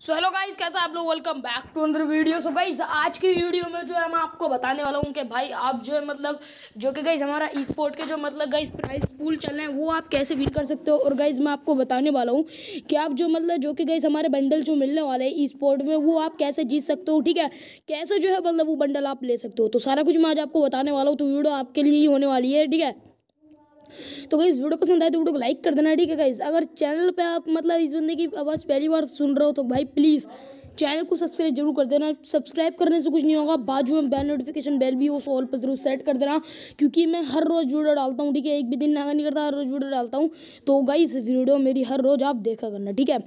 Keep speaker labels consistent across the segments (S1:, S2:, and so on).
S1: So hello guys कैसा आप लोग? Welcome back to another video so guys आज की वीडियो में जो है, मैं आपको बताने वाला हूँ कि भाई, आप जो है मतलब जो कि गाइस हमारा ई स्पोर्ट के जो मतलब गाइस प्राइस पूल चल रहे हैं, वो आप कैसे विन कर सकते हो? और गाइस मैं आपको बताने वाला हूँ कि आप जो मतलब जो कि गाइस हमारे बंडल जो मिलने वाले हैं ई स्पोर्ट में, वो आप कैसे जीत सकते हो, ठीक है? कैसे जो है मतलब वो बंडल आप ले सकते हो? तो सारा कुछ मैं आज आपको बताने वाला हूँ तो वीडियो आपके लिए ही होने वाली है, ठीक है? तो गाइज़ वीडियो पसंद आए तो वीडियो को लाइक कर देना, ठीक है गाइज़ अगर चैनल पे आप मतलब इस बंदे की आवाज़ पहली बार सुन रहे हो तो भाई प्लीज़ चैनल को सब्सक्राइब ज़रूर कर देना। सब्सक्राइब करने से कुछ नहीं होगा बाजू में बेल नोटिफिकेशन बेल भी हो सो ऑल पर ज़रूर सेट कर देना, क्योंकि मैं हर रोज़ वीडियो डालता हूँ, ठीक है? एक भी दिन नागा नहीं करता, हर रोज़ वीडियो डालता हूँ। तो गाइस वीडियो मेरी हर रोज़ आप देखा करना, ठीक है?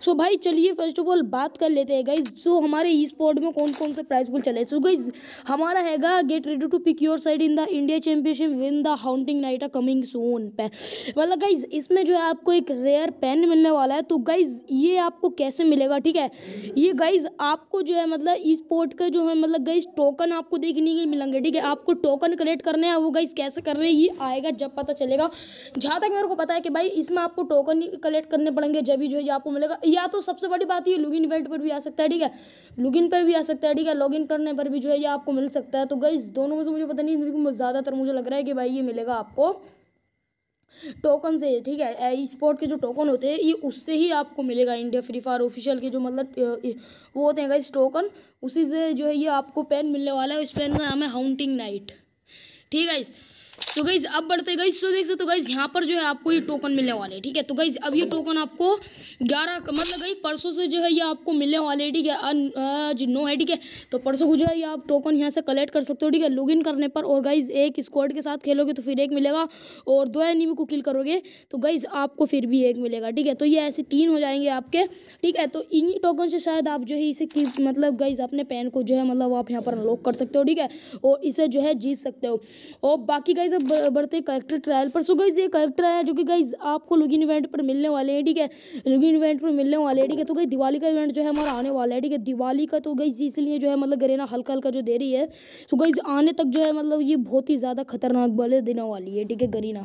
S1: सो भाई, चलिए फ़र्स्ट ऑफ़ ऑल बात कर लेते हैं गाइज़ सो हमारे ई स्पोर्ट में कौन कौन से प्राइस पुल चले सो गाइज़ हमारा हैगा get ready to pick your side in the India championship win the haunting night coming soon pen मतलब गाइज़ इसमें जो है आपको एक रेयर पेन मिलने वाला है। तो गाइज़ ये आपको कैसे मिलेगा, ठीक है? ये गाइज़ आपको जो है मतलब ई स्पोर्ट का जो है मतलब गई टोकन आपको देखने के मिलेंगे, ठीक है? आपको टोकन कलेक्ट करने हैं, वो गाइस कैसे कर रहे हैं, ये आएगा जब पता चलेगा। जहाँ तक मेरे को पता है कि भाई, इसमें आपको टोकन कलेक्ट करने पड़ेंगे, जब भी जो है आपको मिलेगा। या तो सबसे बड़ी बात ये लॉगिन इवेंट पर भी आ सकता है, ठीक है? लॉगिन पर भी आ सकता है, ठीक है? लॉगिन करने पर भी जो है ये आपको मिल सकता है। तो गाइस दोनों में से मुझे पता नहीं ज़्यादातर मुझे लग रहा है कि भाई ये मिलेगा आपको। टोकन से, ठीक है? स्पोर्ट के जो टोकन होते हैं, ये उससे ही आपको मिलेगा इंडिया फ्री फायर ऑफिशियल के जो मतलब वो होते हैं इस टोकन उसी से जो है ये आपको पेन मिलने वाला है इस पेन का नाम है हाउंटिंग नाइट ठीक है तो गाइज़ अब बढ़ते गई सो देख सकते तो गाइज़ यहाँ पर जो है आपको ये टोकन मिलने वाले ठीक है? तो गाइज़ अब ये टोकन आपको ग्यारह मतलब गई परसों से जो है ये आपको मिलने वाले ठीक है? आज नो है, ठीक है? तो परसों को जो है ये आप टोकन यहाँ से कलेक्ट कर सकते हो, ठीक है? लॉगिन करने पर और गाइज़ एक स्क्वाड के साथ खेलोगे तो फिर एक मिलेगा और दो एनिमी को किल करोगे तो गाइज़ आपको फिर भी एक मिलेगा, ठीक है? तो ये ऐसे तीन हो जाएँगे आपके, ठीक है? तो इन्हीं टोकन से शायद आप जो है इसे मतलब गाइज़ अपने पेन को जो है मतलब आप यहाँ पर अनलॉक कर सकते हो, ठीक है? और इसे जो है जीत सकते हो। और बाकी गाइज़ अब बढ़ते हैं करेक्टर ट्रायल पर। सो गाइज़ ये करेक्टर आया जो कि गाइज़ आपको लुगिन इवेंट पर मिलने वाले हैं, ठीक है? लुगिन इवेंट पर मिलने वाले हैं, ठीक है? तो गई दिवाली का इवेंट जो है हमारा आने वाला है, ठीक है? दिवाली का तो गई इसलिए जो है मतलब गरेना हल्का हल्का जो दे रही है। सो गाइज़ आने तक जो है मतलब ये बहुत ही ज़्यादा खतरनाक बल देने वाली है, ठीक है, गरीना।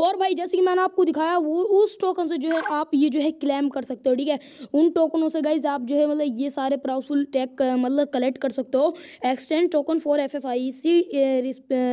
S1: और भाई, जैसे कि मैंने आपको दिखाया, वो उस टोकन से जो है आप ये जो है क्लेम कर सकते हो, ठीक है? उन टोकनों से गाइज़ आप जो है मतलब ये सारे प्राउसफुल टैग मतलब कलेक्ट कर सकते हो। Extend token for F F I C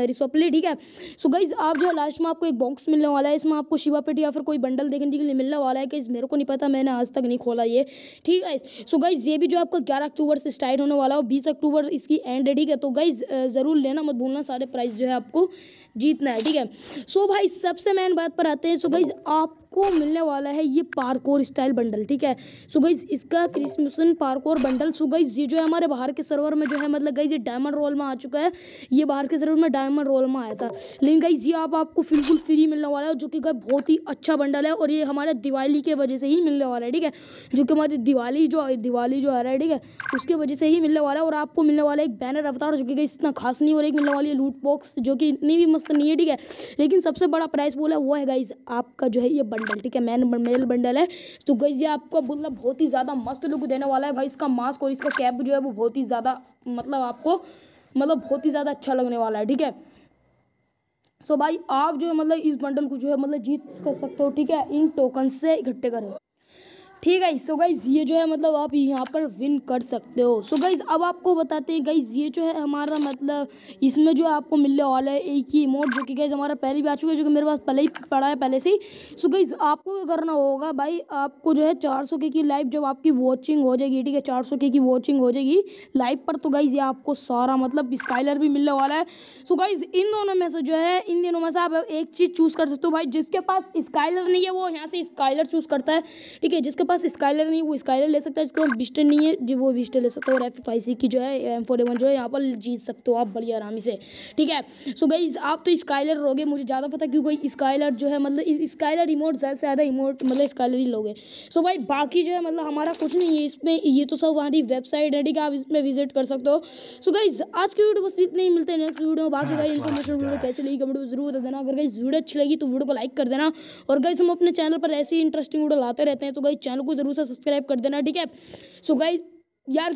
S1: रिसोपली ठीक है? सो गाइज़ आप जो है लास्ट में आपको एक बॉक्स मिलने वाला है। इसमें आपको शिवा पेटी या फिर कोई बंडल देखने के लिए मिलने वाला है कि मेरे को नहीं पता, मैंने आज तक नहीं खोला ये, ठीक है? सो गाइज़ ये भी जो आपका ग्यारह अक्टूबर से स्टार्ट होने वाला है बीस अक्टूबर इसकी एंड है ठीक है? तो गाइज़ ज़रूर लेना, मत भूलना, सारे प्राइस जो है आपको जीतना है, ठीक है? सो भाई सबसे मेन बात पर आते हैं। सो गाइज़ आपको मिलने वाला है ये पार्कोर स्टाइल बंडल ठीक है? सो गाइज़ इसका Christmas parkour bundle so guys ये जो है हमारे बाहर के सर्वर में जो है मतलब गाइज़ ये डायमंड रोल में आ चुका है। ये बाहर के सर्वर में डायमंड रोल में आया था। लेकिन गाइज़ ये आप, आपको बिल्कुल फ्री मिलने वाला है, जो कि बहुत ही अच्छा बंडल है और ये हमारे दिवाली के वजह से ही मिलने वाला है, ठीक है? जो कि हमारी दिवाली जो दिवाली जो आ रहा है, ठीक है? उसके वजह से ही मिलने वाला है और आपको मिलने वाला एक बैनर अवतार जो कि इतना खास नहीं और एक मिलने वाली है लूट बॉक्स जो कि इतनी भी मस्त नहीं है, ठीक है? लेकिन सबसे बड़ा बोला, वो है गाइज़ आपका जो है ये बंडल ठीक है? मैन मेल बंडल है। तो गाइज़ ये आपको मतलब बहुत ही ज़्यादा मस्त लुक देने वाला है भाई, इसका मास्क और इसका कैप जो है वो बहुत ही ज़्यादा मतलब आपको मतलब बहुत ही ज़्यादा अच्छा लगने वाला है, ठीक है? सो भाई, आप जो है मतलब इस बंडल को जो है मतलब जीत कर सकते हो, ठीक है? इन टोकन से इकट्ठे करें। ठीक है सो गाइज़ ये जो है मतलब आप यहाँ पर विन कर सकते हो। सो गाइज़ अब आपको बताते हैं गाइज़ ये जो है हमारा मतलब इसमें जो है आपको मिलने वाला है, एक ही इमोट जो कि गाइज़ हमारा पहले भी आ चुका है, जो कि मेरे पास पहले ही पड़ा है पहले से ही। सो गाइज़ आपको क्या करना होगा भाई, आपको जो है चार सौ के की लाइव जब आपकी वॉचिंग हो जाएगी, ठीक है, चार सौ के की वॉचिंग हो जाएगी लाइव पर तो गाइज़ ये आपको सारा मतलब स्काइलर भी मिलने वाला है। सो गाइज़ इन दोनों में से जो है, इन दिनों में से आप एक चीज़ चूज़ कर सकते हो भाई, जिसके पास स्काइलर नहीं है, वो यहाँ से स्काइलर चूज़ करता है, ठीक है, जिसके पास पास स्काइलर नहीं वो स्काइलर ले सकता है जिसके पास बिस्टर नहीं है जो वो बिस्टर ले सकता है और एफ़ फाइव की जो है एम फोर एवन जो है यहाँ पर जीत सकते हो आप बड़ी आरामी से ठीक है? सो गई आप तो स्काइलर लोगे मुझे ज़्यादा पता क्यों कोई स्काइलर जो है मतलब स्काइलर इमोट ज़्यादा से ज़्यादा इमोट मतलब स्काइलर ही लोगे। सो भाई बाकी जो है मतलब हमारा कुछ नहीं है इसमें ये तो सब हमारी वेबसाइट है ठीक है? आप इसमें विज़िट कर सकते हो। सो गाइज़ आज की वीडियो बस इतने ही मिलते हैं नेक्स्ट वीडियो में। बाकी गाइज़ इन्फॉर्मेशन वीडियो कैसे लगी कमेंट में ज़रूर देना। अगर गाइज़ वीडियो अच्छी लगी तो वीडियो को लाइक कर देना। और गाइज़ हम अपने चैनल पर ऐसी इंटरेस्टिंग वीडियो लाते रहते हैं तो गाइज़ चैनल को ज़रूर से सब्सक्राइब कर देना, ठीक है? सो गाइज़ यार,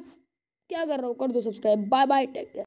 S1: क्या कर रहा हूँ? कर दो subscribe. Bye bye take care